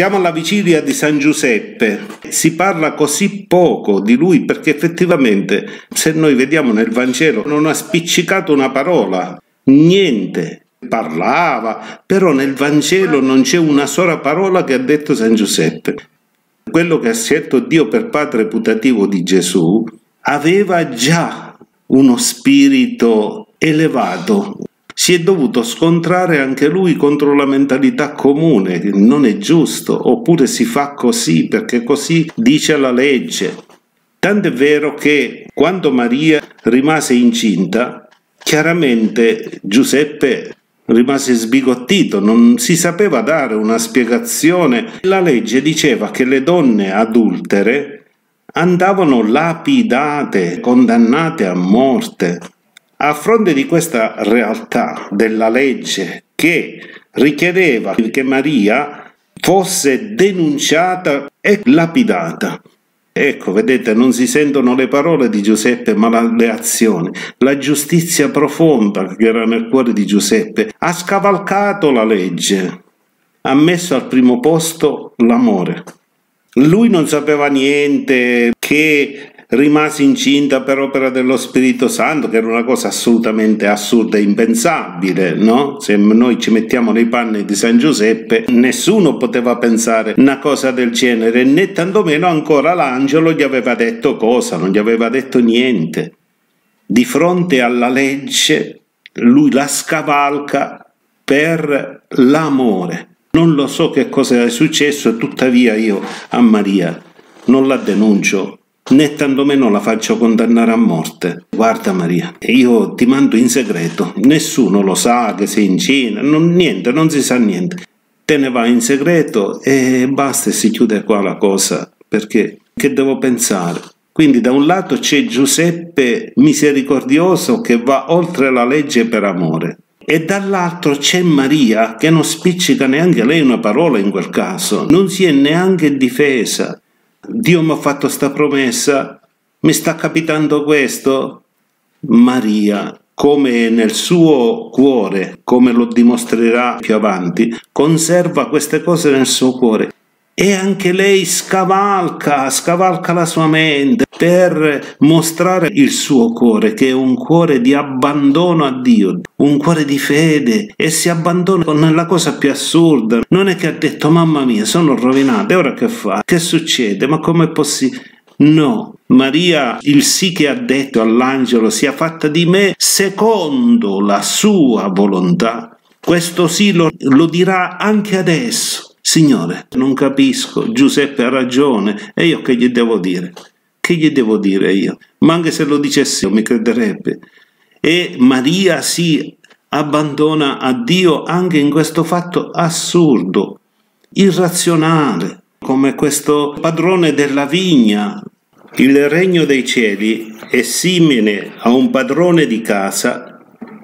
Siamo alla vigilia di San Giuseppe, si parla così poco di lui perché effettivamente se noi vediamo nel Vangelo non ha spiccicato una parola, niente, parlava, però nel Vangelo non c'è una sola parola che ha detto San Giuseppe. Quello che ha scelto Dio per padre putativo di Gesù aveva già uno spirito elevato, si è dovuto scontrare anche lui contro la mentalità comune, non è giusto, oppure si fa così perché così dice la legge. Tant'è vero che quando Maria rimase incinta, chiaramente Giuseppe rimase sbigottito, non si sapeva dare una spiegazione. La legge diceva che le donne adultere andavano lapidate, condannate a morte. A fronte di questa realtà della legge che richiedeva che Maria fosse denunciata e lapidata. Ecco, vedete, non si sentono le parole di Giuseppe, ma le azioni. La giustizia profonda che era nel cuore di Giuseppe ha scavalcato la legge, ha messo al primo posto l'amore. Lui non sapeva niente che rimase incinta per opera dello Spirito Santo, che era una cosa assolutamente assurda e impensabile, no? Se noi ci mettiamo nei panni di San Giuseppe, nessuno poteva pensare una cosa del genere, né tantomeno ancora l'angelo gli aveva detto cosa, non gli aveva detto niente. Di fronte alla legge, lui la scavalca per l'amore. Non lo so che cosa è successo, tuttavia io a Maria non la denuncio né tantomeno la faccio condannare a morte. Guarda Maria, io ti mando in segreto, nessuno lo sa che sei in Cina, non, niente, non si sa niente. Te ne vai in segreto e basta e si chiude qua la cosa, perché che devo pensare? Quindi da un lato c'è Giuseppe misericordioso che va oltre la legge per amore e dall'altro c'è Maria che non spiccica neanche lei una parola in quel caso, non si è neanche difesa Dio mi ha fatto sta promessa, mi sta capitando questo. Maria, come nel suo cuore, come lo dimostrerà più avanti, conserva queste cose nel suo cuore e anche lei scavalca, scavalca la sua mente per mostrare il suo cuore, che è un cuore di abbandono a Dio, un cuore di fede e si abbandona con la cosa più assurda. Non è che ha detto mamma mia, sono rovinato, e ora che fa? Che succede? Ma com'è possibile? No, Maria il sì che ha detto all'angelo sia fatta di me secondo la sua volontà. Questo sì lo, lo dirà anche adesso Signore, non capisco, Giuseppe ha ragione, e io che gli devo dire? Che gli devo dire io? Ma anche se lo dicessi mi crederebbe. E Maria si abbandona a Dio anche in questo fatto assurdo, irrazionale, come questo padrone della vigna. Il regno dei cieli è simile a un padrone di casa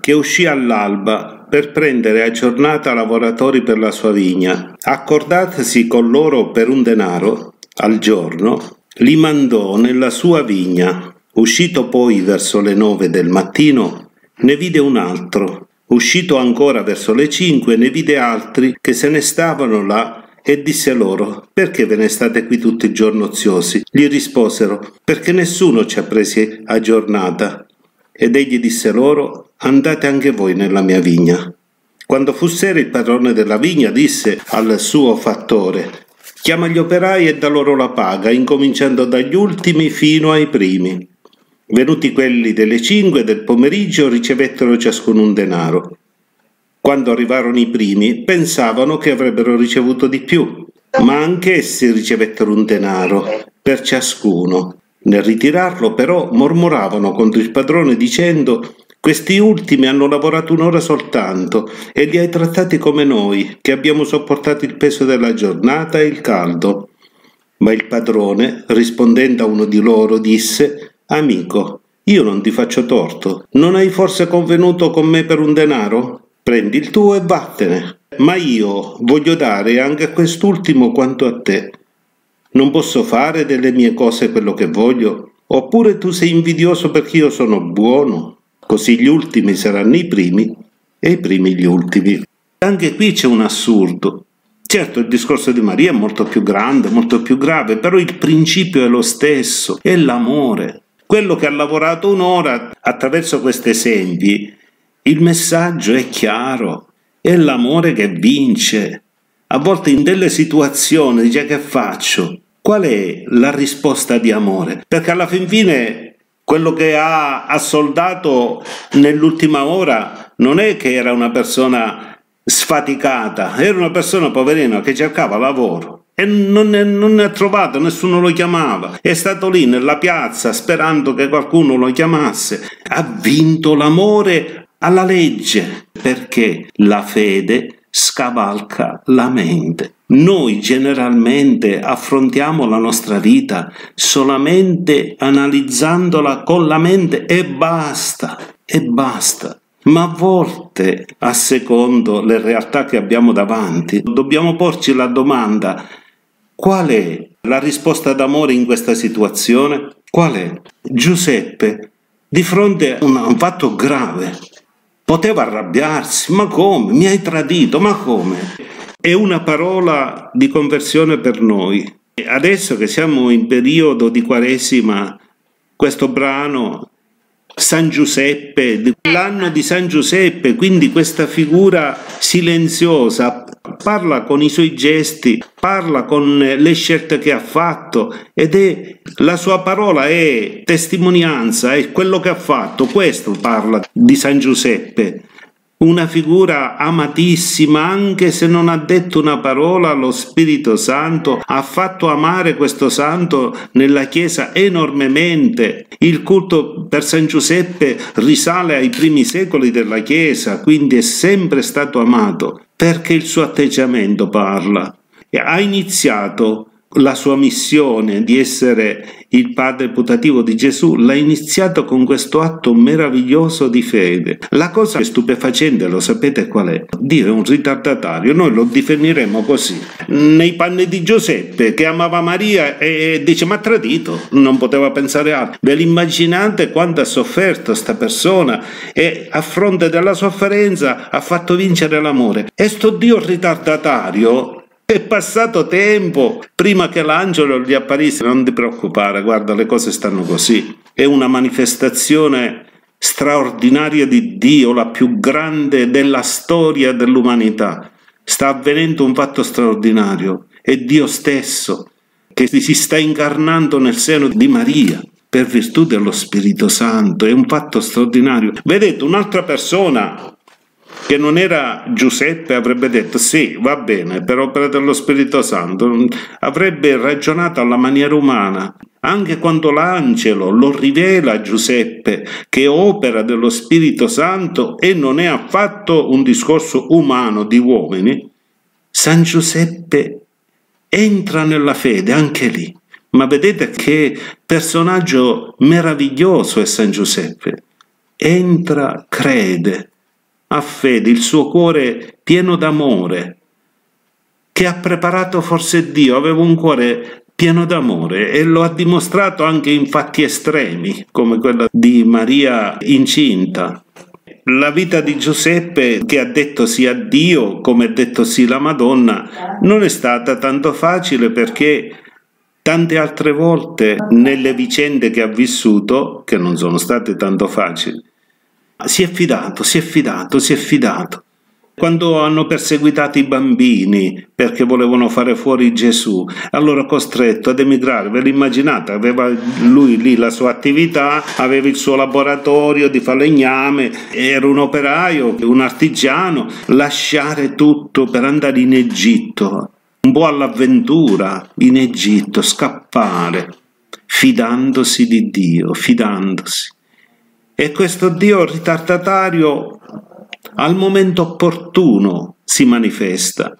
che uscì all'alba per prendere a giornata lavoratori per la sua vigna. Accordatasi con loro per un denaro al giorno, li mandò nella sua vigna. Uscito poi verso le nove del mattino, ne vide un altro. Uscito ancora verso le cinque, ne vide altri che se ne stavano là e disse loro, perché ve ne state qui tutto il giorno oziosi? Gli risposero, perché nessuno ci ha presi a giornata. Ed egli disse loro, andate anche voi nella mia vigna. Quando fu sera il padrone della vigna disse al suo fattore, chiama gli operai e dà loro la paga, incominciando dagli ultimi fino ai primi. Venuti quelli delle cinque del pomeriggio ricevettero ciascuno un denaro. Quando arrivarono i primi pensavano che avrebbero ricevuto di più, ma anch'essi ricevettero un denaro per ciascuno. Nel ritirarlo però mormoravano contro il padrone dicendo questi ultimi hanno lavorato un'ora soltanto e li hai trattati come noi, che abbiamo sopportato il peso della giornata e il caldo. Ma il padrone, rispondendo a uno di loro, disse Amico, io non ti faccio torto. Non hai forse convenuto con me per un denaro? Prendi il tuo e vattene. Ma io voglio dare anche a quest'ultimo quanto a te. Non posso fare delle mie cose quello che voglio? Oppure tu sei invidioso perché io sono buono? Così gli ultimi saranno i primi e i primi gli ultimi. Anche qui c'è un assurdo. Certo, il discorso di Maria è molto più grande, molto più grave, però il principio è lo stesso, è l'amore. Quello che ha lavorato un'ora attraverso questi esempi, il messaggio è chiaro, è l'amore che vince. A volte in delle situazioni dice che faccio? Qual è la risposta di amore? Perché alla fin fine quello che ha assoldato nell'ultima ora non è che era una persona sfaticata, era una persona poverina che cercava lavoro e non ne, non ne, ha trovato, nessuno lo chiamava. È stato lì nella piazza sperando che qualcuno lo chiamasse. Ha vinto l'amore alla legge perché la fede scavalca la mente. Noi generalmente affrontiamo la nostra vita solamente analizzandola con la mente e basta, e basta ma a volte, a secondo le realtà che abbiamo davanti, dobbiamo porci la domanda qual è la risposta d'amore in questa situazione? Qual è? Giuseppe, di fronte a un fatto grave, poteva arrabbiarsi, ma come? Mi hai tradito, ma come? È una parola di conversione per noi. Adesso che siamo in periodo di Quaresima, questo brano San Giuseppe, l'anno di San Giuseppe, quindi questa figura silenziosa, parla con i suoi gesti, parla con le scelte che ha fatto ed è la sua parola è testimonianza, è quello che ha fatto, questo parla di San Giuseppe una figura amatissima, anche se non ha detto una parola, lo Spirito Santo ha fatto amare questo santo nella Chiesa enormemente. Il culto per San Giuseppe risale ai primi secoli della Chiesa, quindi è sempre stato amato, perché il suo atteggiamento parla. Ha iniziato la sua missione di essere il padre putativo di Gesù l'ha iniziato con questo atto meraviglioso di fede. La cosa stupefacente, lo sapete qual è? Dio è un ritardatario, noi lo definiremo così. Nei panni di Giuseppe che amava Maria e dice ma tradito, non poteva pensare altro. Ve l'immaginate quanto ha sofferto questa persona e a fronte della sofferenza ha fatto vincere l'amore. E sto Dio ritardatario è passato tempo prima che l'angelo gli apparisse. Non ti preoccupare, guarda, le cose stanno così. È una manifestazione straordinaria di Dio, la più grande della storia dell'umanità. Sta avvenendo un fatto straordinario. È Dio stesso che si sta incarnando nel seno di Maria per virtù dello Spirito Santo. È un fatto straordinario. Vedete, un'altra persona che non era Giuseppe avrebbe detto sì, va bene, per opera dello Spirito Santo, avrebbe ragionato alla maniera umana. Anche quando l'angelo lo rivela a Giuseppe che opera dello Spirito Santo e non è affatto un discorso umano di uomini, San Giuseppe entra nella fede anche lì. Ma vedete che personaggio meraviglioso è San Giuseppe. Entra, crede, ha fede, il suo cuore pieno d'amore, che ha preparato forse Dio, aveva un cuore pieno d'amore e lo ha dimostrato anche in fatti estremi, come quella di Maria incinta. La vita di Giuseppe, che ha detto sì a Dio, come ha detto sì la Madonna, non è stata tanto facile perché tante altre volte nelle vicende che ha vissuto, che non sono state tanto facili, si è fidato, si è fidato, si è fidato. Quando hanno perseguitato i bambini perché volevano fare fuori Gesù, allora costretto ad emigrare, ve l'immaginate, aveva lui lì la sua attività, aveva il suo laboratorio di falegname, era un operaio, un artigiano, lasciare tutto per andare in Egitto, un po' all'avventura in Egitto, scappare, fidandosi di Dio, fidandosi. E questo Dio ritardatario al momento opportuno si manifesta.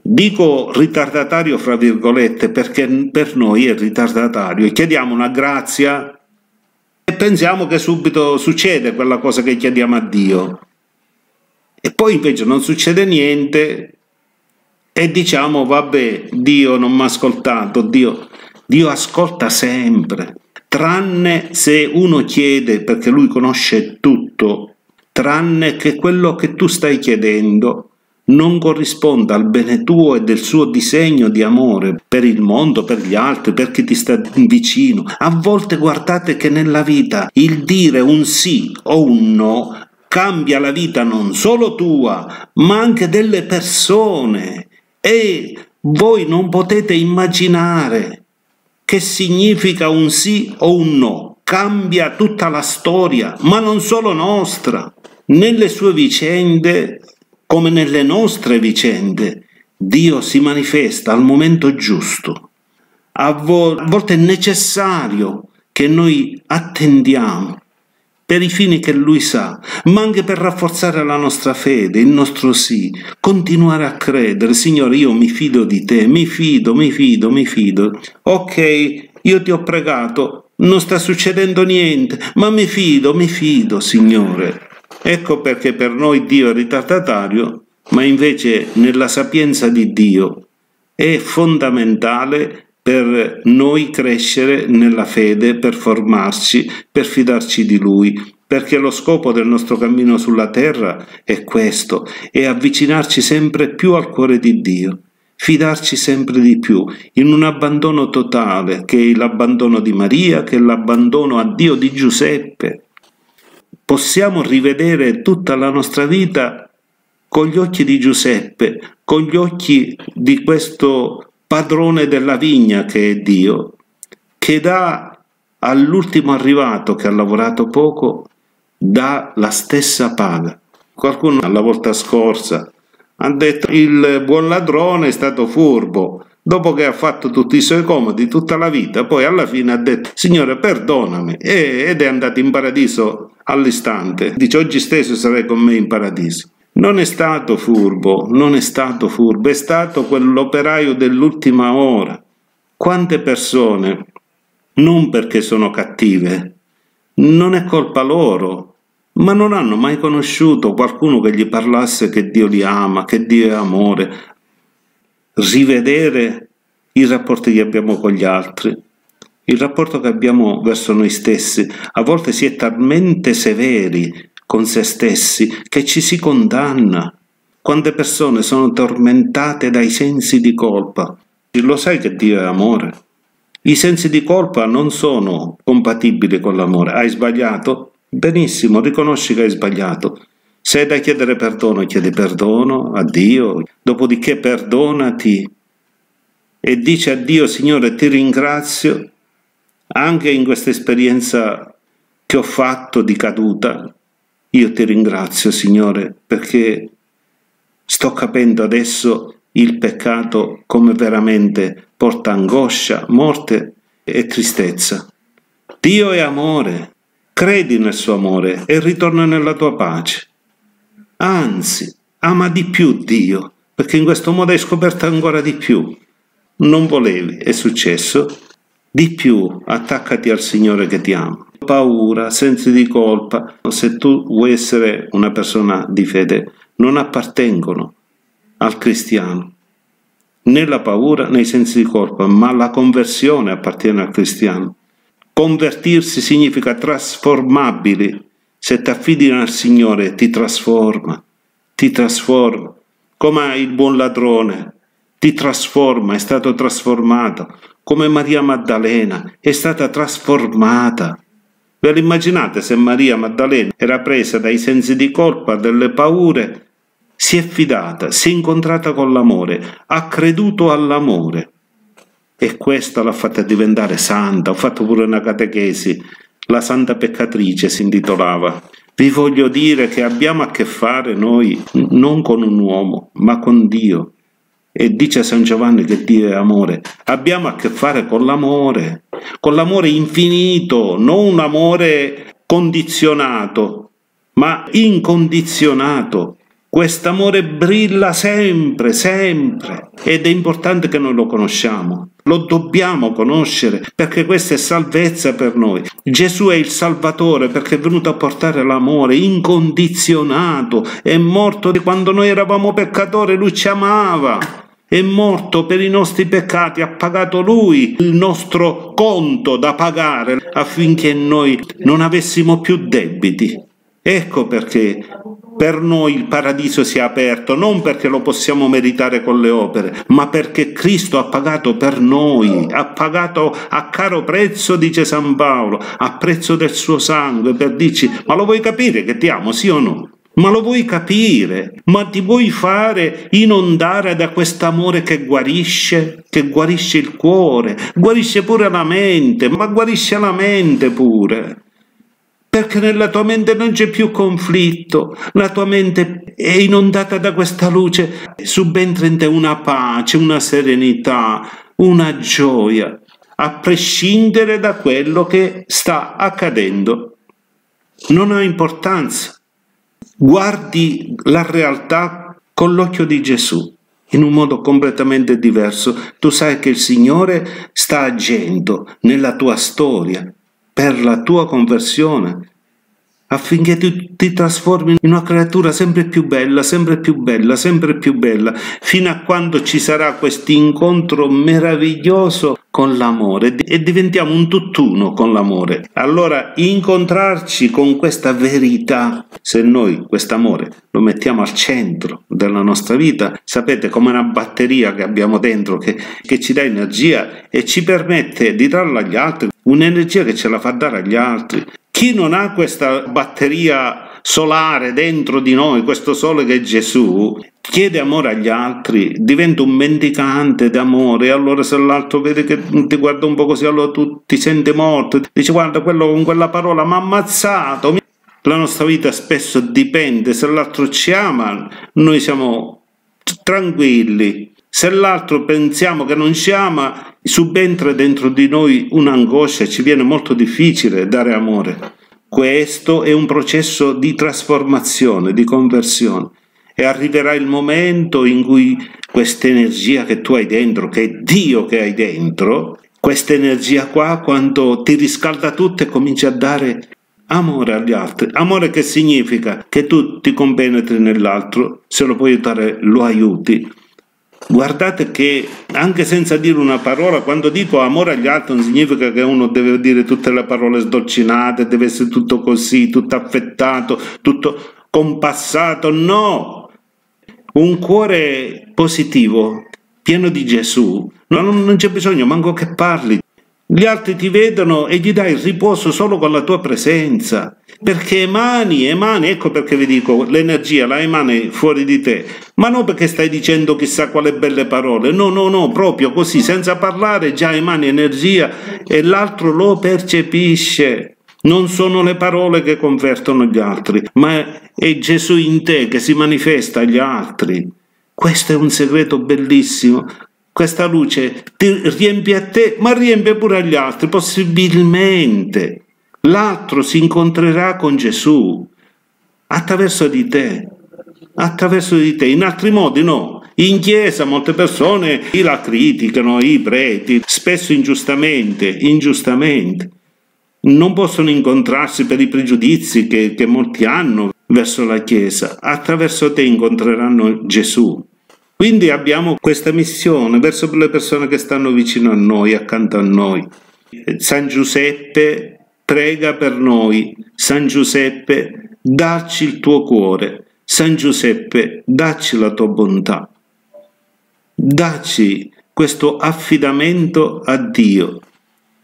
Dico ritardatario fra virgolette perché per noi è ritardatario. Chiediamo una grazia e pensiamo che subito succede quella cosa che chiediamo a Dio. E poi invece non succede niente e diciamo vabbè, Dio non mi ha ascoltato, Dio, Dio ascolta sempre tranne se uno chiede perché lui conosce tutto, tranne che quello che tu stai chiedendo non corrisponda al bene tuo e del suo disegno di amore per il mondo, per gli altri, per chi ti sta vicino. A volte guardate che nella vita il dire un sì o un no cambia la vita non solo tua, ma anche delle persone. E voi non potete immaginare che significa un sì o un no. Cambia tutta la storia, ma non solo nostra. Nelle sue vicende come nelle nostre vicende, Dio si manifesta al momento giusto. A volte è necessario che noi attendiamo per i fini che Lui sa, ma anche per rafforzare la nostra fede, il nostro sì, continuare a credere, Signore, io mi fido di te, mi fido, mi fido, mi fido. Ok, io ti ho pregato, non sta succedendo niente, ma mi fido, mi fido, Signore. Ecco perché per noi Dio è ritardatario, ma invece nella sapienza di Dio è fondamentale per noi crescere nella fede, per formarci, per fidarci di Lui, perché lo scopo del nostro cammino sulla terra è questo, è avvicinarci sempre più al cuore di Dio, fidarci sempre di più, in un abbandono totale, che è l'abbandono di Maria, che è l'abbandono a Dio di Giuseppe, possiamo rivedere tutta la nostra vita con gli occhi di Giuseppe, con gli occhi di questo padrone della vigna che è Dio, che dà all'ultimo arrivato che ha lavorato poco, dà la stessa paga. Qualcuno la volta scorsa ha detto il buon ladrone è stato furbo, dopo che ha fatto tutti i suoi comodi tutta la vita, poi alla fine ha detto Signore perdonami ed è andato in paradiso all'istante. Dice oggi stesso sarai con me in paradiso. Non è stato furbo, non è stato furbo, è stato quell'operaio dell'ultima ora. Quante persone, non perché sono cattive, non è colpa loro, ma non hanno mai conosciuto qualcuno che gli parlasse che Dio li ama, che Dio è amore, rivedere i rapporti che abbiamo con gli altri, il rapporto che abbiamo verso noi stessi. A volte si è talmente severi con se stessi che ci si condanna. Quante persone sono tormentate dai sensi di colpa. Lo sai che Dio è amore? I sensi di colpa non sono compatibili con l'amore. Hai sbagliato? Benissimo, riconosci che hai sbagliato. Se hai da chiedere perdono, chiedi perdono a Dio, dopodiché perdonati e dici a Dio, Signore, ti ringrazio anche in questa esperienza che ho fatto di caduta. Io ti ringrazio, Signore, perché sto capendo adesso il peccato come veramente porta angoscia, morte e tristezza. Dio è amore, credi nel suo amore e ritorna nella tua pace. Anzi, ama di più Dio, perché in questo modo hai scoperto ancora di più. Non volevi, è successo. Di più, attaccati al Signore che ti ama. Paura, sensi di colpa, se tu vuoi essere una persona di fede, non appartengono al cristiano. Né la paura né i sensi di colpa, ma la conversione appartiene al cristiano. Convertirsi significa trasformabili se ti affidi al Signore ti trasforma, ti trasforma, come il buon ladrone, ti trasforma, è stato trasformato, come Maria Maddalena è stata trasformata. Ve lo immaginate se Maria Maddalena era presa dai sensi di colpa, dalle paure, si è fidata, si è incontrata con l'amore, ha creduto all'amore. E questa l'ha fatta diventare santa, ho fatto pure una catechesi la Santa Peccatrice si intitolava. Vi voglio dire che abbiamo a che fare noi non con un uomo, ma con Dio. E dice San Giovanni che Dio è amore. Abbiamo a che fare con l'amore, con l'amore infinito, non un amore condizionato, ma incondizionato, Quest'amore brilla sempre, sempre ed è importante che noi lo conosciamo. Lo dobbiamo conoscere perché questa è salvezza per noi. Gesù è il Salvatore perché è venuto a portare l'amore incondizionato. È morto quando noi eravamo peccatori, lui ci amava. È morto per i nostri peccati, ha pagato lui il nostro conto da pagare affinché noi non avessimo più debiti Ecco perché per noi il paradiso si è aperto, non perché lo possiamo meritare con le opere, ma perché Cristo ha pagato per noi, ha pagato a caro prezzo, dice San Paolo, a prezzo del suo sangue, per dirci, ma lo vuoi capire che ti amo, sì o no? Ma lo vuoi capire? Ma ti vuoi fare inondare da quest'amore che guarisce? Che guarisce il cuore, guarisce pure la mente, ma guarisce la mente pure perché nella tua mente non c'è più conflitto, la tua mente è inondata da questa luce, subentra in te una pace, una serenità, una gioia, a prescindere da quello che sta accadendo. Non ha importanza. Guardi la realtà con l'occhio di Gesù in un modo completamente diverso. Tu sai che il Signore sta agendo nella tua storia, per la tua conversione, affinché tu ti trasformi in una creatura sempre più bella, sempre più bella, sempre più bella, fino a quando ci sarà questo incontro meraviglioso con l'amore e diventiamo un tutt'uno con l'amore. Allora incontrarci con questa verità, se noi quest'amore lo mettiamo al centro della nostra vita, sapete come una batteria che abbiamo dentro che, che ci dà energia e ci permette di darla agli altri, un'energia che ce la fa dare agli altri. Chi non ha questa batteria solare dentro di noi, questo sole che è Gesù, chiede amore agli altri, diventa un mendicante d'amore, allora se l'altro vede che ti guarda un po' così, allora tu ti senti morto, dice guarda quello con quella parola mi ha ammazzato. La nostra vita spesso dipende, se l'altro ci ama, noi siamo tranquilli, se l'altro pensiamo che non ci ama, subentra dentro di noi un'angoscia ci viene molto difficile dare amore. Questo è un processo di trasformazione, di conversione e arriverà il momento in cui questa energia che tu hai dentro, che è Dio che hai dentro, questa energia qua quando ti riscalda tutto e cominci a dare amore agli altri. Amore che significa che tu ti compenetri nell'altro, se lo puoi aiutare lo aiuti Guardate che anche senza dire una parola, quando dico amore agli altri non significa che uno deve dire tutte le parole sdolcinate, deve essere tutto così, tutto affettato, tutto compassato, no! Un cuore positivo, pieno di Gesù, non, non c'è bisogno manco che parli, gli altri ti vedono e gli dai il riposo solo con la tua presenza, perché emani, emani, ecco perché vi dico, l'energia la emani fuori di te, ma non perché stai dicendo chissà quale belle parole, no, no, no, proprio così, senza parlare già emani energia e l'altro lo percepisce. Non sono le parole che convertono gli altri, ma è Gesù in te che si manifesta agli altri. Questo è un segreto bellissimo questa luce ti riempie a te, ma riempie pure agli altri, possibilmente. L'altro si incontrerà con Gesù attraverso di te, attraverso di te, in altri modi no. In chiesa molte persone la criticano, i preti, spesso ingiustamente, ingiustamente. Non possono incontrarsi per i pregiudizi che, che molti hanno verso la chiesa. Attraverso te incontreranno Gesù. Quindi abbiamo questa missione verso le persone che stanno vicino a noi, accanto a noi. San Giuseppe prega per noi. San Giuseppe, dacci il tuo cuore. San Giuseppe, dacci la tua bontà. Dacci questo affidamento a Dio.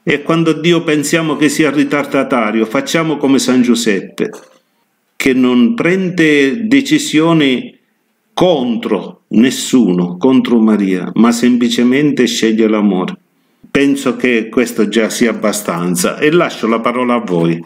E quando Dio pensiamo che sia ritardatario, facciamo come San Giuseppe, che non prende decisioni contro nessuno, contro Maria, ma semplicemente sceglie l'amore. Penso che questo già sia abbastanza e lascio la parola a voi.